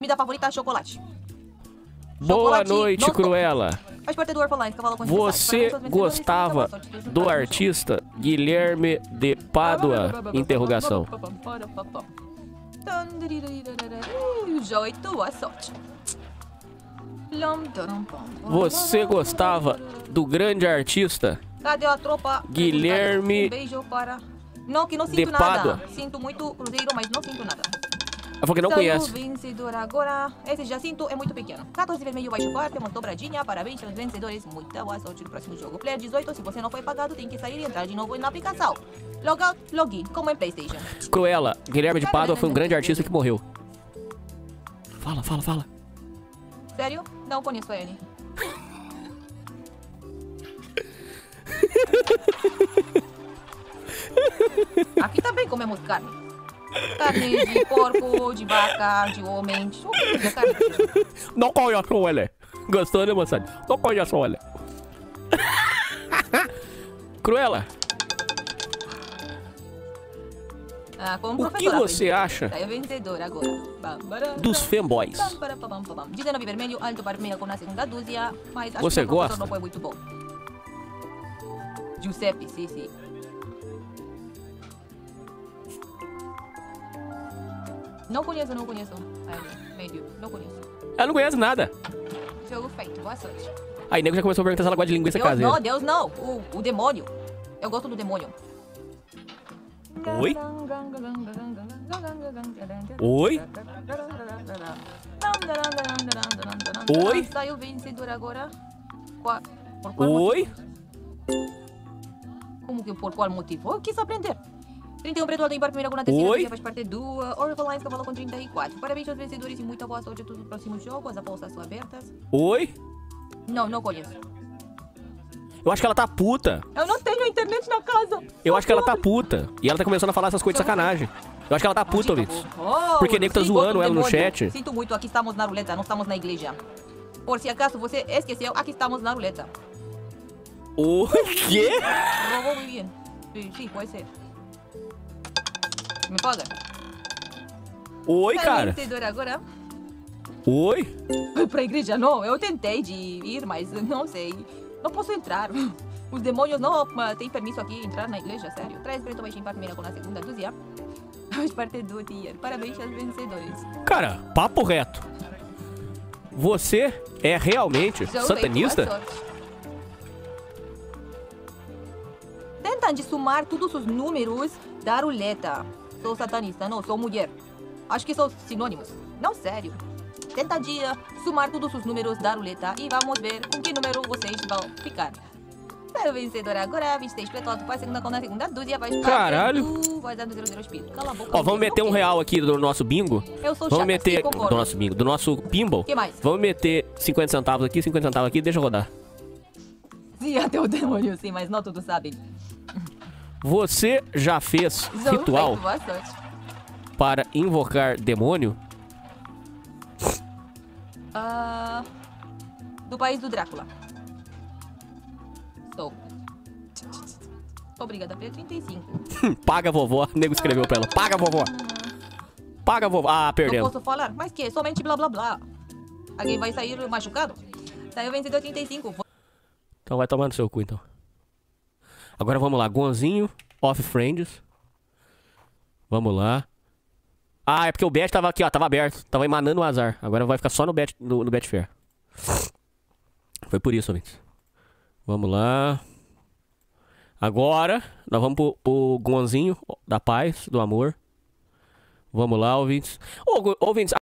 Comida favorita, chocolate. Boa noite, não- Cruella. Com Você gostava do artista Guilherme de Pádua? Interrogação. Joito, boa sorte. Você gostava do grande artista Cadê a tropa? Guilherme Um beijo para... Não, que não de nada. Pádua. Sinto muito cruzeiro, mas não sinto nada. Eu falei que não conhece. vencedor agora. Esse Jacinto é muito pequeno. 14 vermelho baixo 4, temos dobradinha. Parabéns aos vencedores. Muita boa sorte no próximo jogo. Player 18, se você não foi pagado, tem que sair e entrar de novo na aplicação. Logout, login, como em Playstation. Cruella, Guilherme de Pádua foi um grande artista que morreu. Fala, fala, fala. Sério? Não conheço ele. Aqui também comemos carne. Carne de porco, de vaca, de homem. De de carne. Não conheço ele. Gostou, né, moçada? Não conheço ele. Cruella, Ah, o que você acha baram, dos fanboys? bam, baram, bam, bam, bam. Não conheço, não conheço. Aí, não conheço. Ela não conhece nada. Jogo feito, boa sorte. Aí, nego já começou a perguntar se ela gosta de linguiça Deus caseira. não, Deus não. O, o demônio. Eu gosto do demônio. Oi? Oi? Oi? Saiu vencedor agora. Por qual Oi? Como que por qual motivo? Eu quis aprender. 31 preto alto em par primeira com a terceira Oi? Faz parte do uh, Oracle Lines cavalo com 34. Parabéns aos vencedores e muita boa sorte a todos os próximos jogos. As apostas são abertas. Oi? Não, não conheço. Eu acho que ela tá puta. Eu não tenho internet na casa. Eu acho que ela tá puta. E ela tá começando a falar essas coisas de sacanagem. Eu acho que ela tá puta, Ouvintes. Oh, Porque nego tá sim, zoando ela no chat. Sinto muito, aqui estamos na ruleta, não estamos na igreja. Por se acaso você esqueceu, aqui estamos na ruleta. O quê? Muy bien. Sí, sí, puede ser. Me paga. Oi, cara. agora. Oi? Pra igreja não, eu tentei de ir, mas não sei. Não posso entrar. Os demônios não têm permisso aqui entrar na igreja, sério. Traz preto baixinho para primeira com a segunda dúzia. Faz parte do tier. Parabéns aos vencedores. Cara, papo reto. Você é realmente satanista? Tenta de somar todos os números da ruleta. Sou satanista, não, sou mulher. Acho que são sinônimos. Não, sério. Tenta de ah, somar todos os números da ruleta e vamos ver com que número vocês vão ficar. Sai o vencedor agora, 26 preto alto para a segunda com a segunda dúzia, vai Caralho. Vai dando 00 espírito. Cala a boca. Ó, vamos meter um real aqui do nosso bingo. Eu sou Vamos chata, meter. Do nosso bingo, do nosso pinball. que mais? Vamos meter 50 centavos aqui, 50 centavos aqui, deixa eu rodar. Sim, até o demônio, sim, mas não todos sabem. Você já fez Jogo ritual para invocar demônio? Ah, do país do Drácula. Sou. Obrigada pela 35. Hum, Paga vovó. O nego escreveu pra ela. Paga vovó. Paga vovó. Ah, Não perdemos. posso falar, mas que? Somente blá blá blá. Alguém vai sair machucado? Saiu vencedor 35. Então vai tomar no seu cu, então. Agora vamos lá. Gonzinho, off friends. Vamos lá. Ah, é porque o bet tava aqui, ó. Tava aberto. Tava emanando o azar. Agora vai ficar só no bet, no, no Betfair. Foi por isso, ouvintes. Vamos lá. Agora, nós vamos pro, pro Gonzinho da paz, do amor. Vamos lá, ouvintes. Ô, ouvintes,